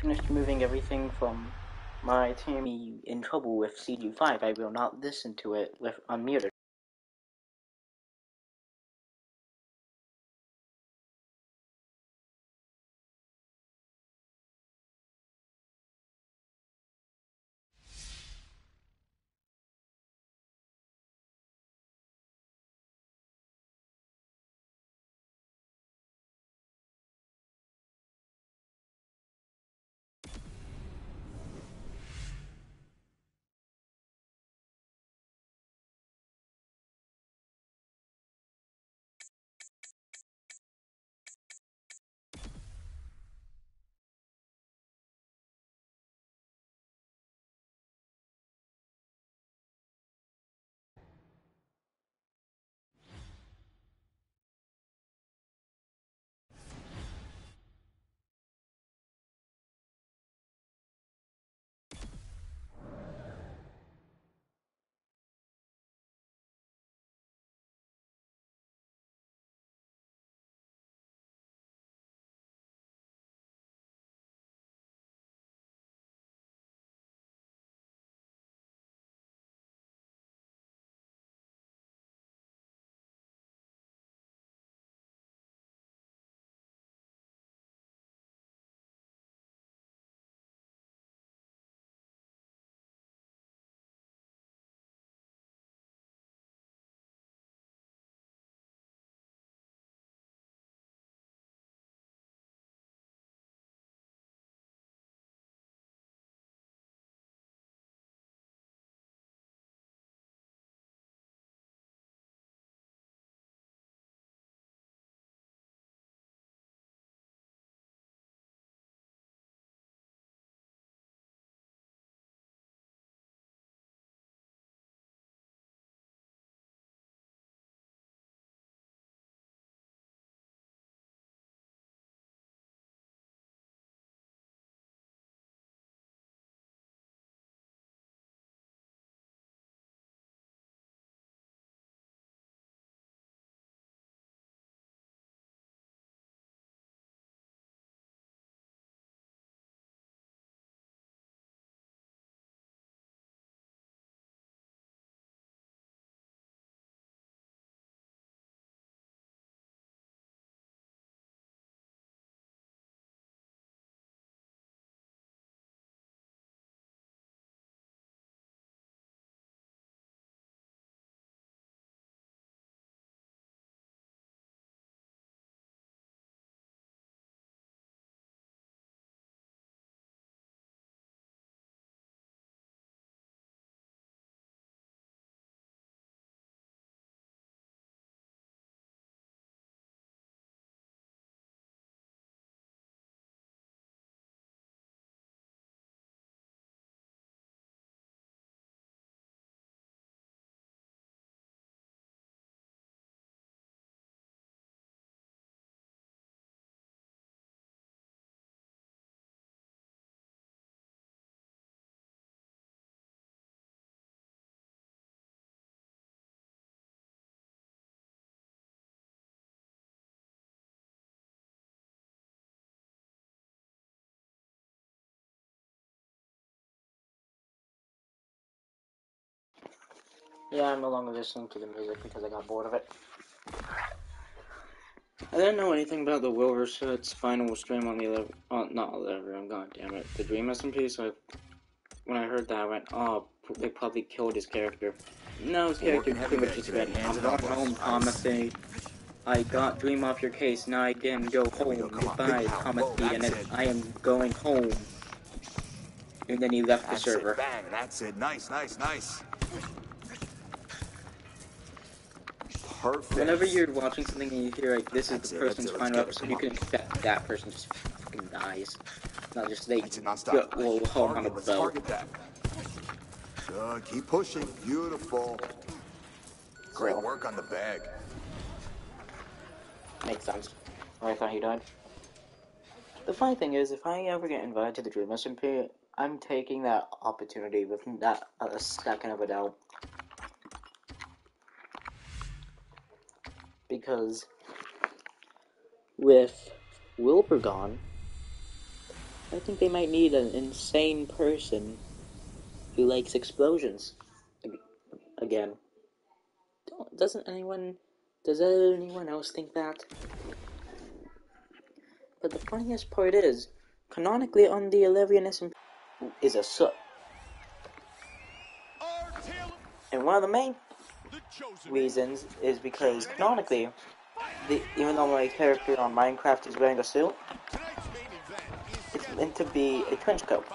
finished moving everything from my team in trouble with CG5, I will not listen to it with unmuted. Yeah, I'm no longer listening to the music because I got bored of it. I didn't know anything about the Wilbur Soot's final stream on the 11, oh, not 11, god damn it, the Dream SMP, so I, when I heard that, I went, oh, they probably killed his character. No, his character pretty much just ready. I'm going home, Timothy. I got Dream off your case, now I can go home. Goodbye, Timothy, and I am going home. And then he left that's the server. It, bang, that's it. Nice, nice, nice. Perfect. Whenever you're watching something and you hear like this is the person's it, final episode, you can expect that person just fucking dies. Not just they That's it, not stop. will hold on a Let's boat. target that. Good, keep pushing. Beautiful. Great work on the bag. Makes sense. Oh, I thought he died. The funny thing is, if I ever get invited to the Dream SMP, I'm taking that opportunity with that a second of a doubt. Because with Wilbur gone, I think they might need an insane person who likes explosions. Again. Don't, doesn't anyone. Does anyone else think that? But the funniest part is, canonically on the Illyrian is a soot. And one of the main reasons is because canonically, the, even though my character on Minecraft is wearing a suit, it's meant to be a trench coat.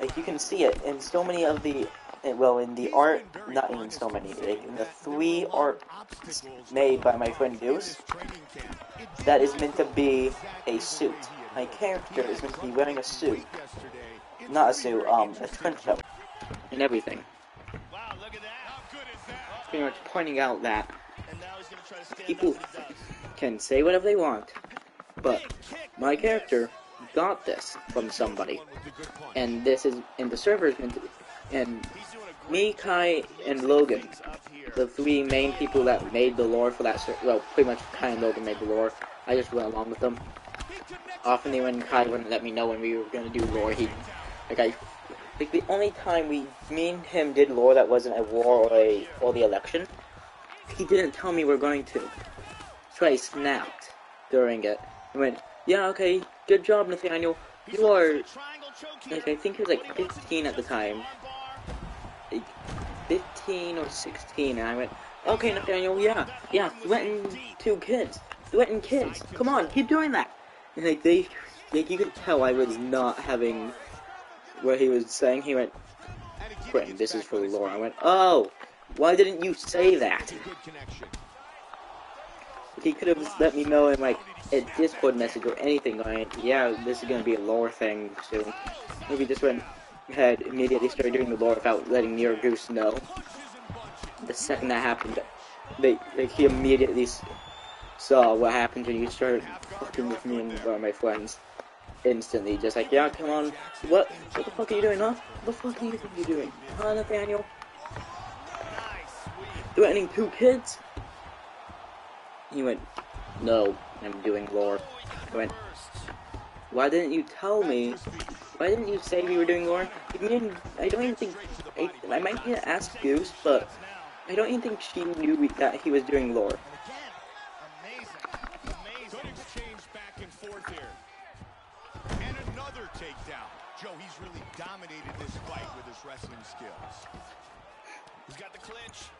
Like you can see it in so many of the, well, in the art, not even so many, like in the three art made by my friend Deuce, that is meant to be a suit. My character is meant to be wearing a suit, not a suit, um, a trench coat, and everything. Pretty much pointing out that people can say whatever they want, but my character got this from somebody, and this is in the servers, and me, Kai, and Logan, the three main people that made the lore for that. Well, pretty much Kai and Logan made the lore. I just went along with them. Often, when Kai wouldn't let me know when we were gonna do lore, he, like I, like the only time we, me and him did lore that wasn't a war or a or the election, he didn't tell me we're going to. So I snapped during it. I went, yeah, okay, good job, Nathaniel. You are, like, I think he was like 15 at the time. Like, 15 or 16, and I went, okay, Nathaniel, yeah, yeah, threaten two kids. Threaten kids. Come on, keep doing that. And, like, they, like, you could tell I was not having what he was saying. He went, friend, this is for lore. I went, oh, why didn't you say that? He could have let me know in like a Discord message or anything. Like, yeah, this is gonna be a lore thing soon. Maybe just went ahead immediately started doing the lore without letting Nero Goose know. The second that happened, they like he immediately saw what happened when you started fucking with me and uh, my friends. Instantly, just like, yeah, come on, what? What the fuck are you doing, huh? What the fuck are you you're doing, huh, Nathaniel? Threatening two kids? He went, no, I'm doing lore. I went, why didn't you tell me? Why didn't you say we were doing lore? I mean, I don't even think, I, I might need to ask Goose, but I don't even think she knew that he was doing lore. Joe, he's really dominated this fight with his wrestling skills. He's got the clinch.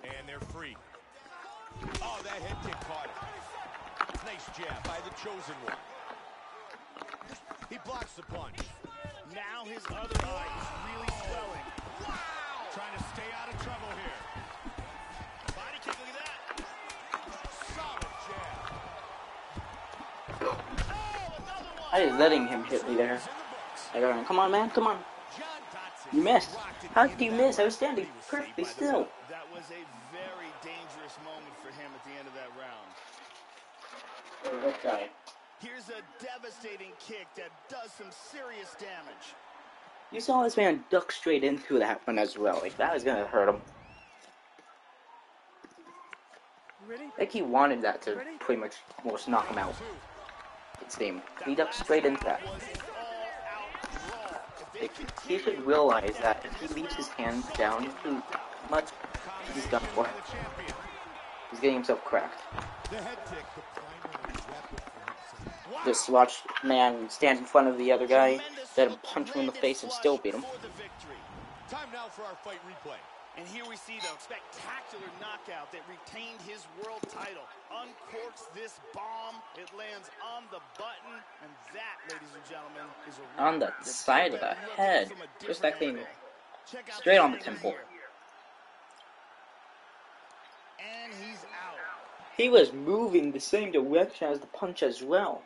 And they're free. Oh, that head kick caught him. Nice jab by the chosen one. He blocks the punch. Now his other eye is really swelling. Wow! Trying to stay out of trouble here. I was letting him hit me there. I go, come on, man, come on. You missed. How did you miss? I was standing perfectly still. That was a very dangerous moment for him at the end of that round. That guy. Here's a devastating kick that does some serious damage. You saw this man duck straight into that one as well. Like that was gonna hurt him. Like he wanted that to pretty much almost knock him out. It seemed. He ducked straight into that. He should realize that if he leaves his hands down too much, he's done for. He's getting himself cracked. Just watch man stand in front of the other guy, let him punch him in the face and still beat him. Time now for our fight replay. And here we see the spectacular knockout that retained his world title. Uncorks this bomb. It lands on the button. And that, ladies and gentlemen, is a On the side of the head. Just that thing straight on the temple. And he's out. He was moving the same direction as the punch as well.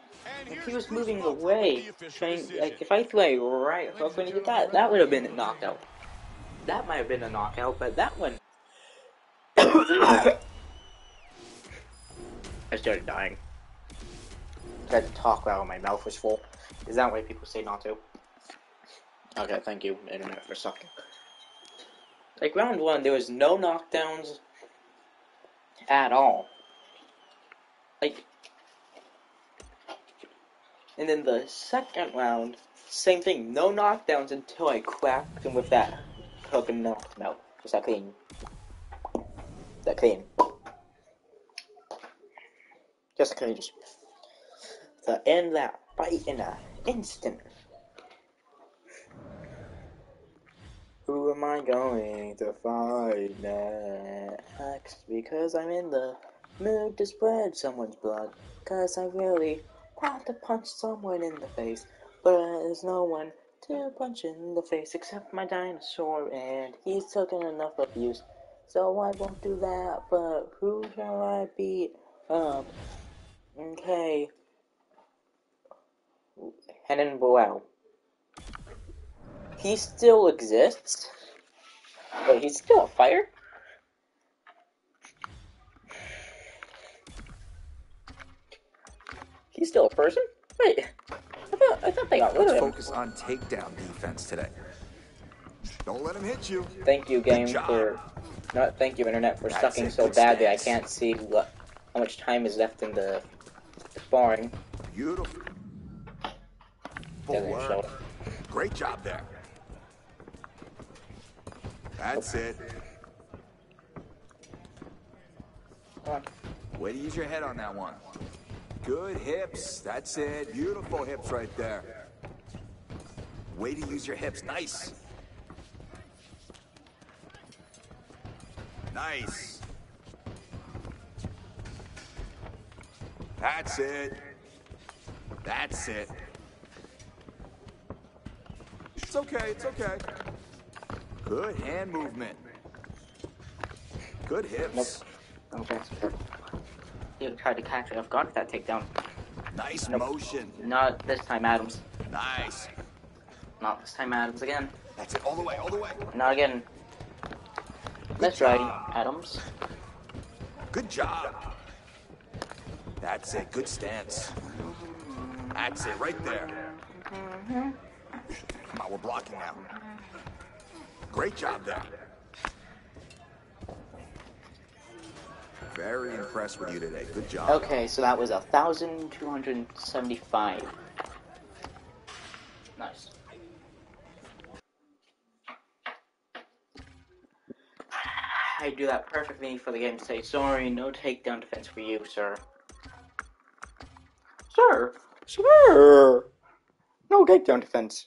Like he was moving away, trying like if I threw a right hook when he did that, that would have been a knockout. That might have been a knockout, but that one I started dying. I had to talk while my mouth was full. Is that why people say not to? Okay, thank you, internet, for sucking. Like round one, there was no knockdowns at all. Like And then the second round, same thing, no knockdowns until I cracked him with that him out. Just that clean. That clean. Just clean. To end that fight in an instant. Who am I going to fight next? Because I'm in the mood to spread someone's blood. Cause I really have to punch someone in the face. But there's no one to punch in the face except my dinosaur, and he's taken enough abuse. So I won't do that, but who shall I beat up? Um, okay. Renan Barao. He still exists. Wait, he's still a fire? He's still a person? Wait, thought, I thought they got rid Let's of him. focus on takedown defense today. Don't let him hit you. Thank you, game, job. for not thank you, internet, for That's sucking it, so good badly. I can't see what how much time is left in the sparring. Beautiful. Doesn't show it. Great job there. That's it. Come on. Way to use your head on that one. Good hips. That's it. Beautiful hips right there. Way to use your hips. Nice. Nice. That's it. That's it. It's okay. It's okay. Good hand movement. Good hips. Okay. He tried to catch it off guard with that takedown. Nice Nope. motion. Not this time, Adams. Nice. Not this time, Adams again. That's it. All the way. All the way. Not again. That's right, Adams. Good job. That's it. Good stance. That's it. Right there. Mm-hmm. Come on. We're blocking now. Great job there. Very impressed with you today. Good job. Okay, so that was a thousand two hundred seventy-five. Nice. I do that perfectly for the game to say, sorry, no takedown defense for you, sir. Sir? Sir! No takedown defense.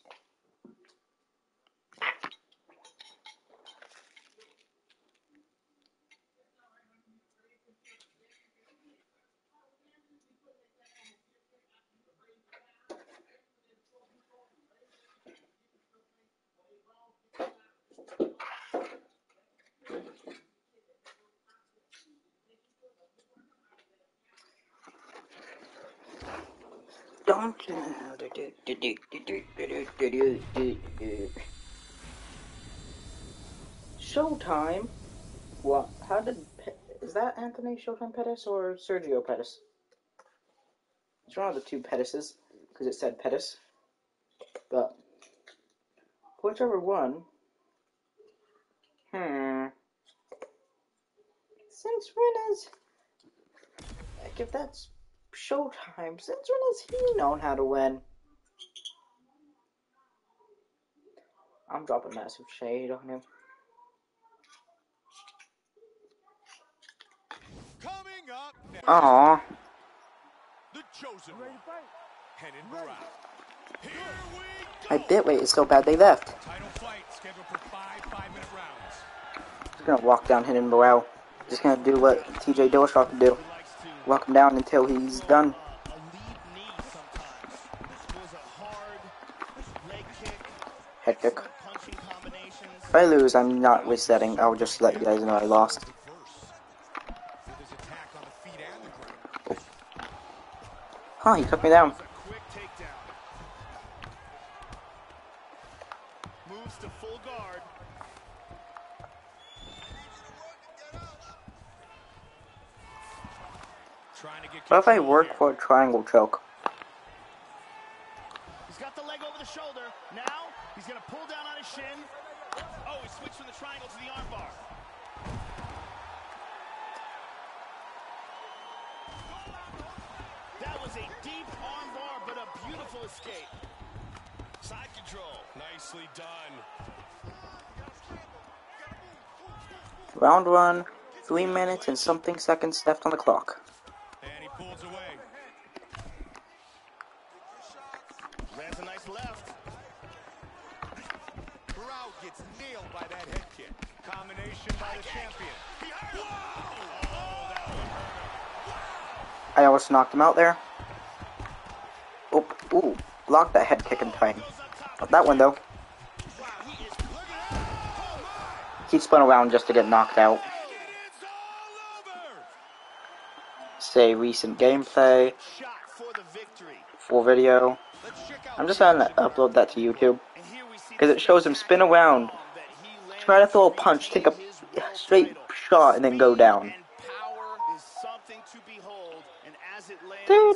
Showtime? What? How did is that Anthony Showtime Pettis or Sergio Pettis? It's one of the two Pettises because it said Pettis, but whichever one. Hmm. Since when is like if that's Showtime? Since when has he known how to win? I'm dropping massive shade on him. Coming up next, the chosen one. Renan Barao. Here we go. I did wait, it's so bad they left. Title fight five five-minute. Just gonna walk down Hidden Morale. Just gonna do what TJ Dillashaw can do. Walk him down until he's done. Hectic. If I lose, I'm not resetting. I'll just let you guys know I lost. Ground. Huh, he took me down. What if I work for a triangle choke? He's got the leg over the shoulder. Now he's gonna pull down on his shin. Oh, he switched from the triangle to the armbar. That was a deep armbar, but a beautiful escape. Side control. Nicely done. Round one, three minutes and something seconds left on the clock. Knocked him out there. Oh, ooh, blocked that head kick in time. Not that one though. He spun around just to get knocked out. Say recent gameplay, full video. I'm just gonna upload that to YouTube. And here we see 'Cause it shows him spin around, Try to throw a punch, take a straight shot, and then go down.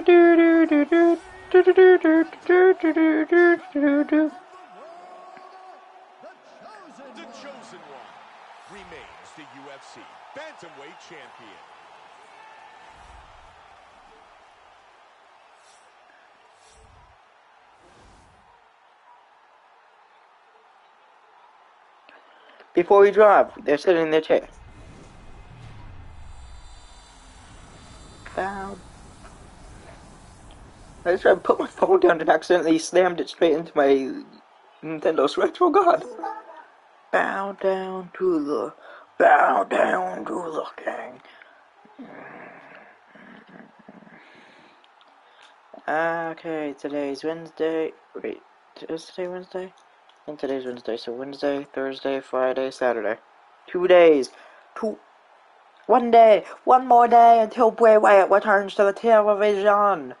The chosen one remains the UFC bantamweight champion. Before we drive, they're sitting in their chair. Bow. I put my phone down and accidentally slammed it straight into my Nintendo Switch. Oh god. Bow down to the. Bow down to the king. Okay, today's Wednesday. Wait, is today Wednesday? I think today's Wednesday. So Wednesday, Thursday, Friday, Saturday. Two days. Two. One day. One more day until Bray Wyatt returns to the television.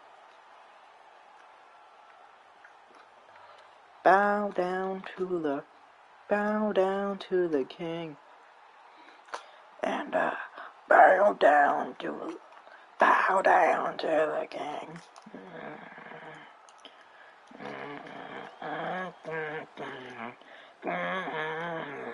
Bow down to the. Bow down to the king. And, uh, bow down to. Bow down to the king.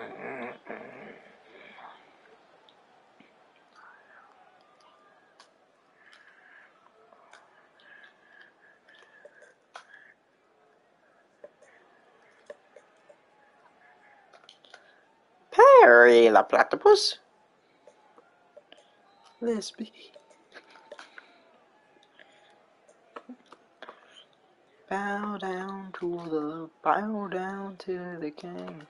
Perry the platypus. Let's be. Bow down to the. Bow down to the king.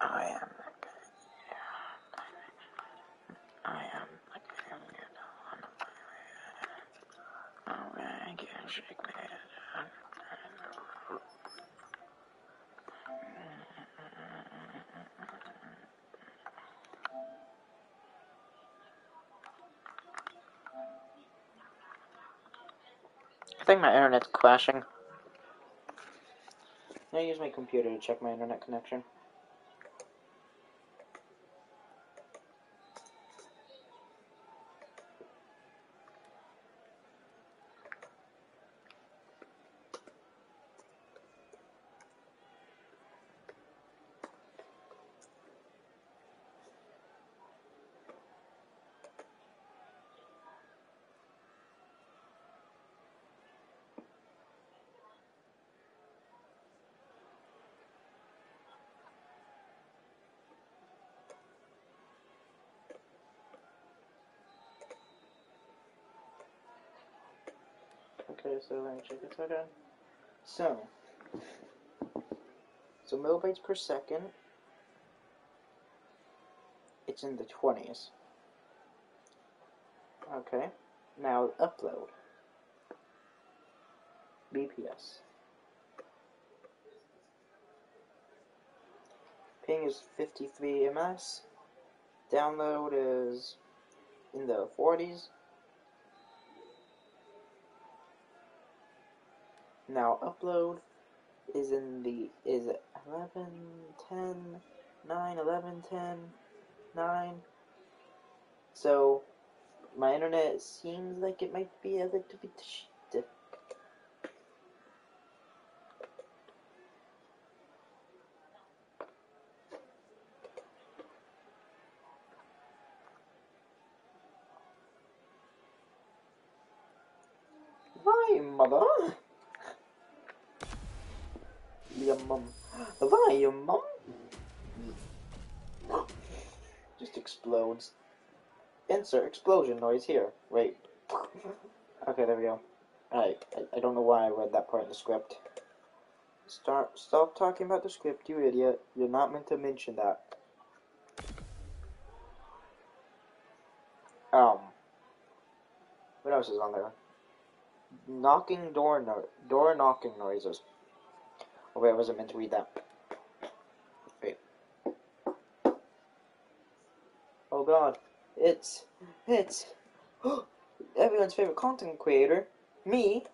I am the king. I am the king. I can shake my head. I think my internet's crashing. I use my computer to check my internet connection. Okay, so let me check this out again. So, so millibytes per second, it's in the 20s. Okay. Now upload. BPS. Ping is 53 ms. Download is in the 40s. Now upload is in the is 11 10 9 11 10 9 so my internet seems like it might be a little bit. Why, mother? Oh. Your mum. Why, your mum? Just explodes. Insert explosion noise here. Wait. Okay, there we go. Alright, I, I don't know why I read that part in the script. Start, stop talking about the script, you idiot. You're not meant to mention that. Um, what else is on there? Knocking door no door knocking noises. Oh wait, I wasn't meant to read that. Wait. Oh god, it's it's everyone's favorite content creator, me.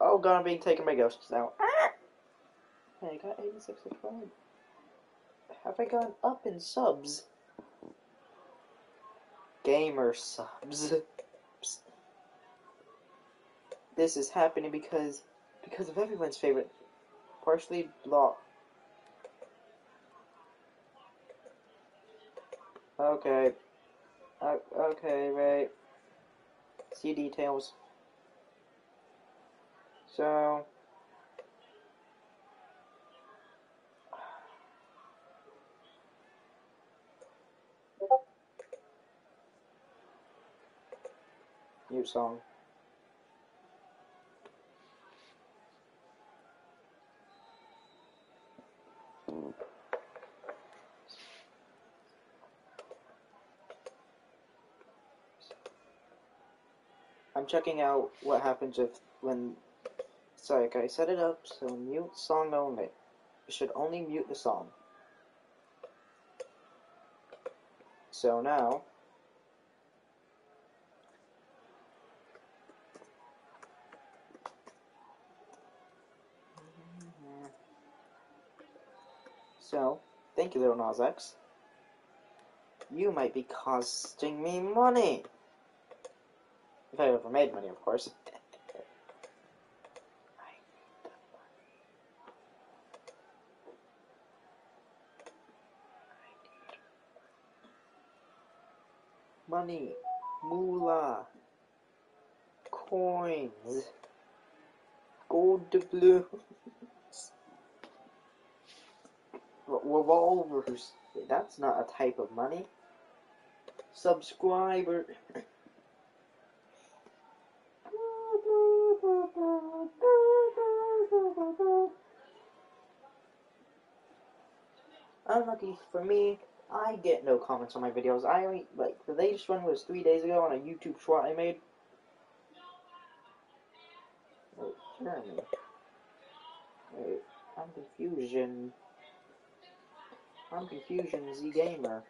Oh god, I'm being taken by ghosts now. Ah! Hey, I got 86 subscribers. Have I gone up in subs? Gamer subs. This is happening because because of everyone's favorite, partially block. Okay. Uh, okay, right. See details. So. Mute song. Checking out what happens if when Sorry, I set it up so mute song only. It should only mute the song. So now So, thank you, Lil Nas X. You might be costing me money. If I ever made money, of course. Money, moolah, coins, gold doubloons, re- revolvers. That's not a type of money. Subscriber. Unlucky for me, I get no comments on my videos. I only, like, the latest one was three days ago on a YouTube short I made. Oh, Wait, Jeremy. Wait, I'm Confusion. I'm Confusion Z Gamer.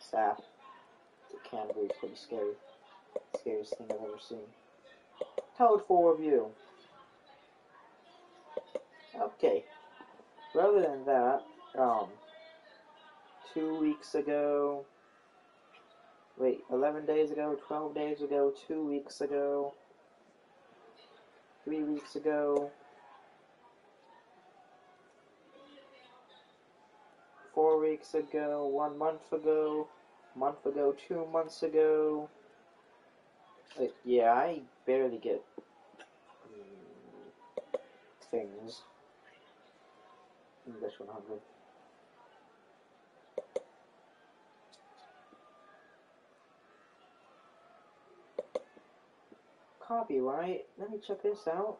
Staff. The Canterbury pretty scary. Scariest thing I've ever seen. Toad 4 review. Okay. Rather than that, um, two weeks ago, wait, 11 days ago, 12 days ago, two weeks ago, three weeks ago, four weeks ago, one month ago, month ago, two months ago. Like, yeah, I barely get mm, things. English 100. Copyright. Let me check this out.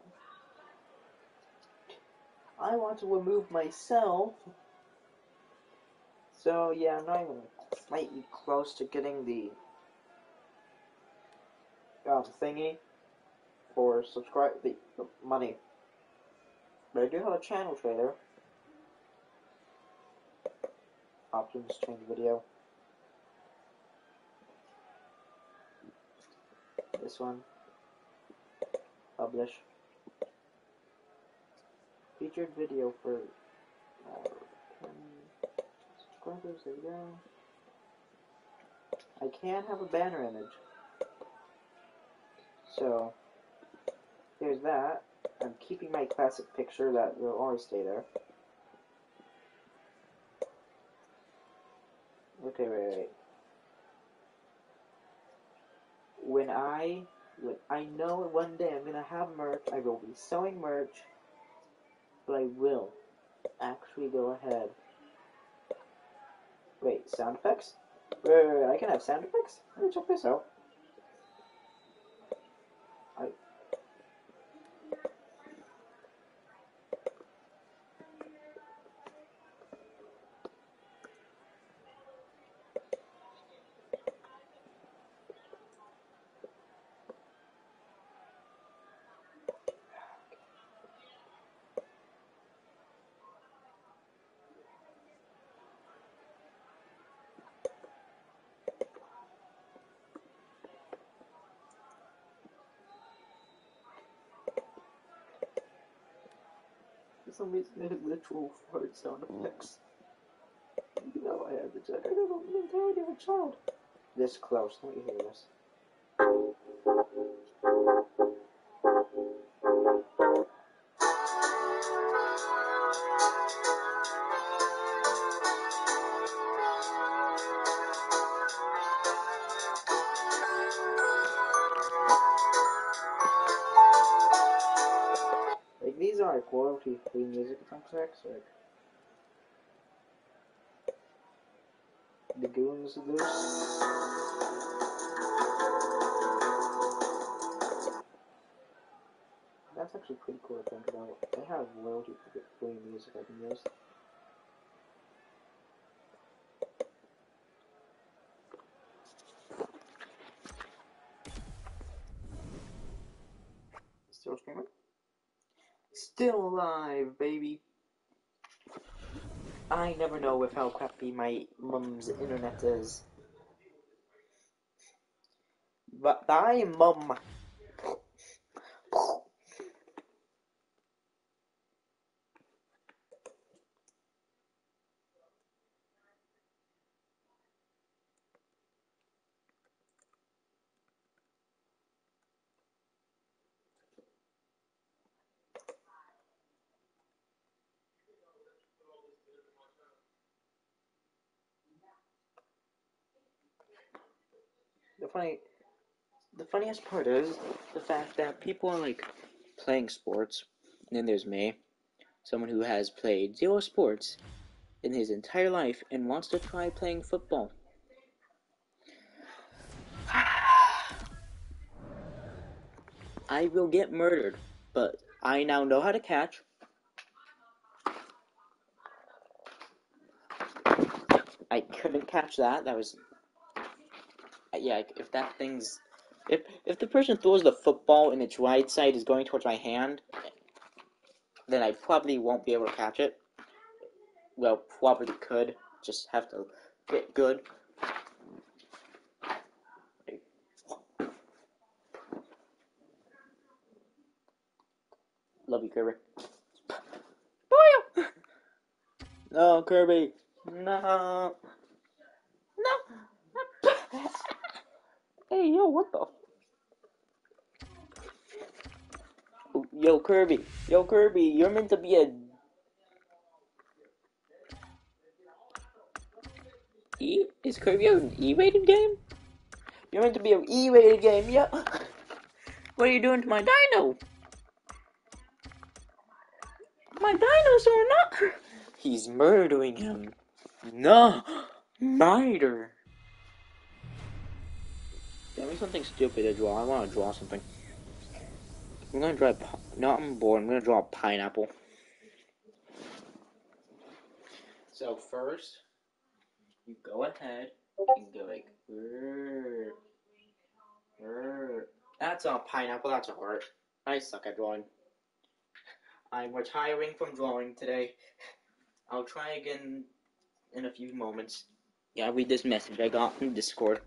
I want to remove myself. So yeah, I'm not even slightly close to getting the um, thingy for subscribe the, the money. But I do have a channel trader. Options change video. This one. Publish. Featured video for uh, 10 subscribers. There we go. I can have a banner image. So, there's that. I'm keeping my classic picture that will always stay there. Okay, wait, wait. When I, when I know one day I'm gonna have merch, I will be selling merch, but I will actually go ahead. Wait, sound effects? Wait, wait, wait, I can have sound effects? Let me check this out. I... For some reason, it had literal fart sound effects. You know I had the check. I mentality of a child. This close, let me hear this. Like royalty free music contracts, like the goons loose. That's actually pretty cool to think about. They have royalty free music I can use. Still alive, baby. I never know with how crappy my mum's internet is. But bye, mum. Funny, the funniest part is the fact that people are like playing sports, and then there's me, someone who has played zero sports in his entire life and wants to try playing football. I will get murdered, but I now know how to catch. I couldn't catch that. That was yeah, if that thing's if if the person throws the football and its right side is going towards my hand, then I probably won't be able to catch it. Well, probably could. Just have to get good. Love you, Kirby. Boy! No, Kirby. No. No. Hey, yo, what the? Yo, Kirby. Yo, Kirby, you're meant to be a. E? Is Kirby an E-rated game? You're meant to be an E-rated game, yeah. What are you doing to my dino? My dinosaur, not. He's murdering him. No, murder. Me something stupid to draw. I want to draw something. I'm gonna draw. No, I'm bored. I'm gonna draw a pineapple. So first, You go ahead and go like, that's a pineapple, that's a heart. I suck at drawing. I'm retiring from drawing today. I'll try again in a few moments. Yeah, read this message I got from Discord.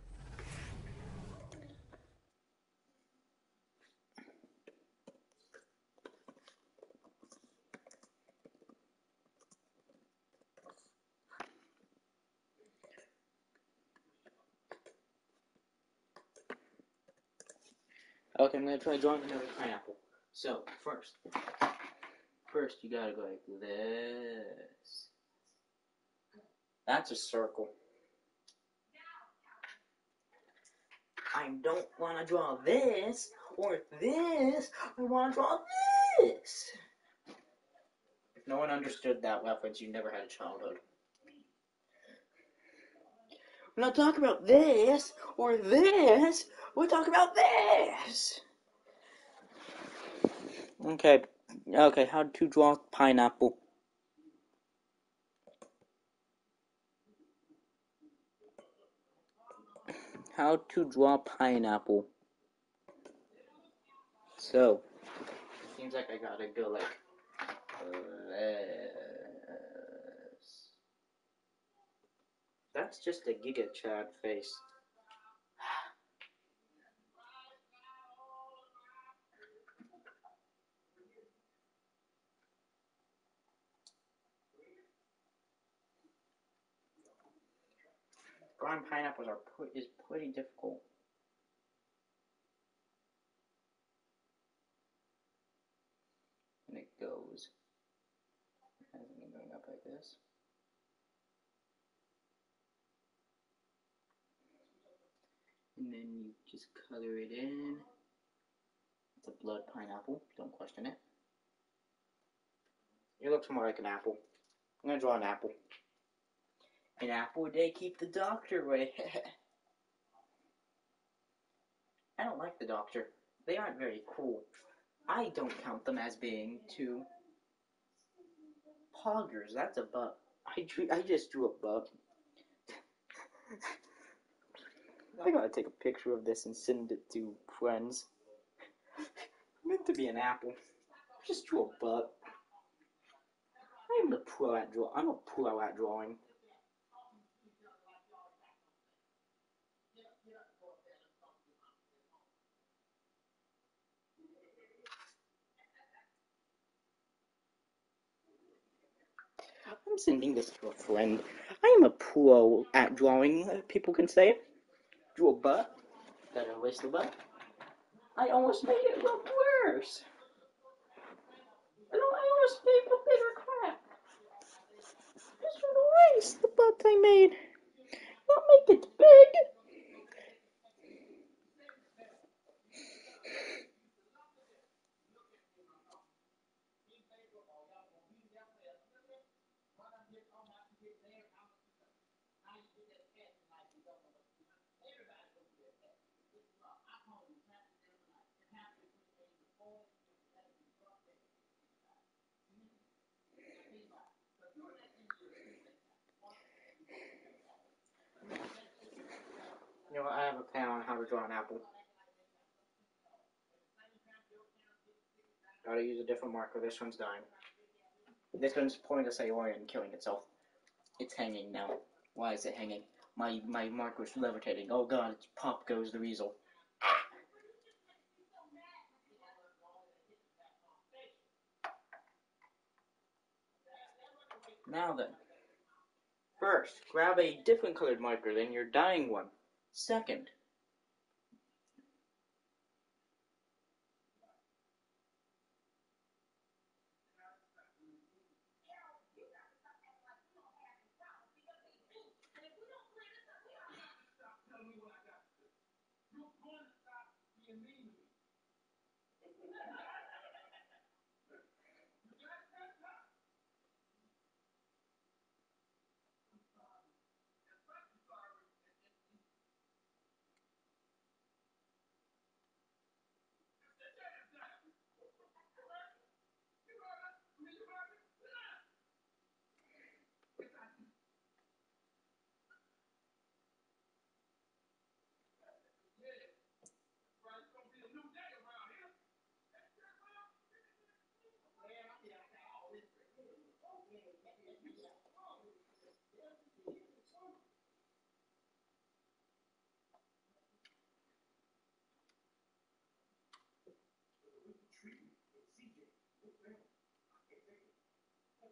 Okay, I'm try drawing another pineapple. So, first, first you gotta go like this. That's a circle. I don't wanna draw this or this. I wanna draw this. If no one understood that reference, you never had a childhood. We're not talking about this or this. We're talking about this. Okay, okay. How to draw pineapple? How to draw pineapple? So, it seems like I gotta go like this. That's just a Giga Chad face. Drawing pineapples are is pretty difficult. And it goes. Has me going up like this. And then you just color it in. It's a blood pineapple, don't question it. It looks more like an apple. I'm gonna draw an apple. An apple a day keep the doctor away. I don't like the doctor. They aren't very cool. I don't count them as being too poggers. That's a bug. I drew. I just drew a butt. I gotta take a picture of this and send it to friends. meant to be an apple. Just drew a bug. I'm a pro at draw. I'm a pro at drawing. I'm sending this to a friend. I am a pro at drawing, people can say. Drew a butt. Gotta erase the butt. I almost made it look worse. I, I almost made a bigger crap. Just erase the butt I made. Not make it big. I have a plan on how to draw an apple. Gotta use a different marker. This one's dying. This one's pulling a Sayorian and killing itself. It's hanging now. Why is it hanging? My my marker's levitating. Oh god, it's pop goes the weasel. Now then. First, grab a different colored marker than your dying one. Second,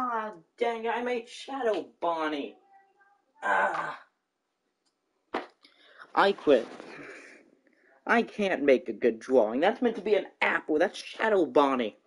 Ah, dang it, I made Shadow Bonnie. Ah. I quit. I can't make a good drawing. That's meant to be an apple. That's Shadow Bonnie.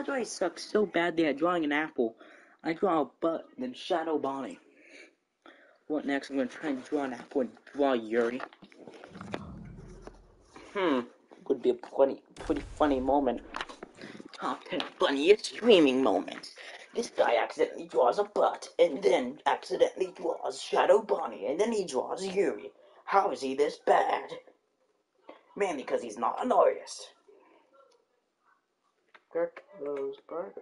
How do I suck so badly at drawing an apple? I draw a butt, then Shadow Bonnie. What next? I'm gonna try and draw an apple and draw Yuri. Hmm, would be a pretty, pretty funny moment. Top 10 funniest streaming moments. This guy accidentally draws a butt, and then accidentally draws Shadow Bonnie, and then he draws Yuri. How is he this bad? Mainly because he's not an artist. Cook those burgers,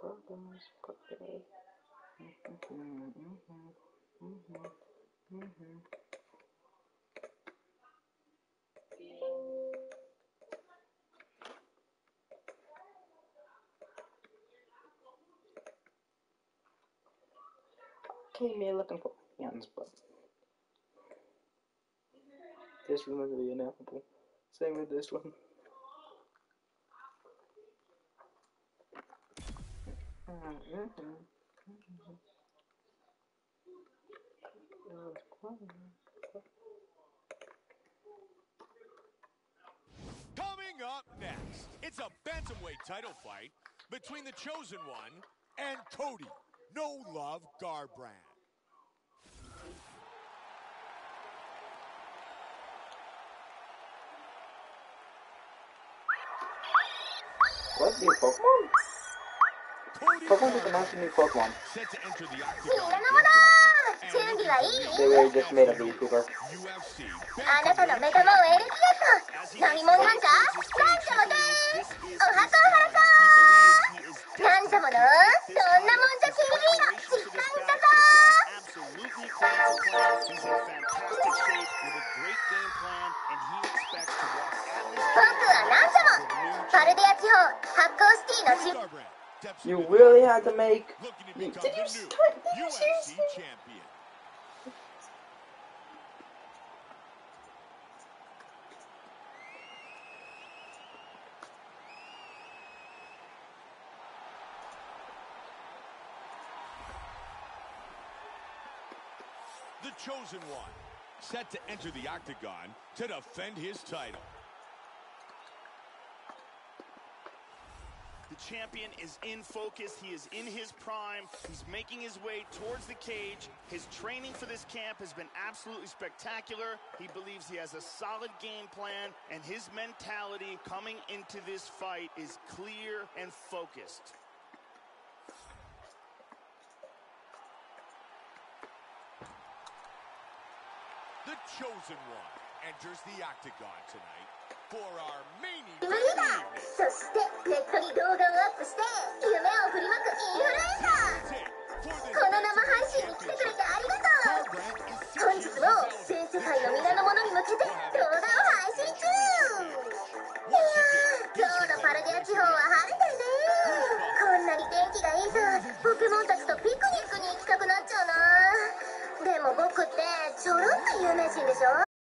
burgers, burgers, burgers. Came here looking for hands, but this room is really ineffable. Same with this one. Coming up next, it's a bantamweight title fight between the Chosen One and Cody No Love Garbrandt. What new Pokemon? あなたのエルなんかなんもですおはこは。こなんもの。んなもんじゃの実感だぞ僕はなんちゃもパルデア地方発シティの You really had to make. You- Did the you start? Did you seriously? champion. The Chosen One, set to enter the octagon to defend his title. The champion is in focus. He is in his prime. He's making his way towards the cage. His training for this camp has been absolutely spectacular. He believes he has a solid game plan, and his mentality coming into this fight is clear and focused. The chosen one enters the octagon tonight 無理だ.そしてネットに動画をアップして夢を振りまくインフルエンサーこの生配信に来てくれてありがとう。本日も全世界の皆の者に向けて動画を配信中。いやー今日のパルデア地方は晴れてるね。こんなに天気がいいとポケモンたちとピクニックに行きたくなっちゃうな。でも僕ってちょろっと有名人でしょ？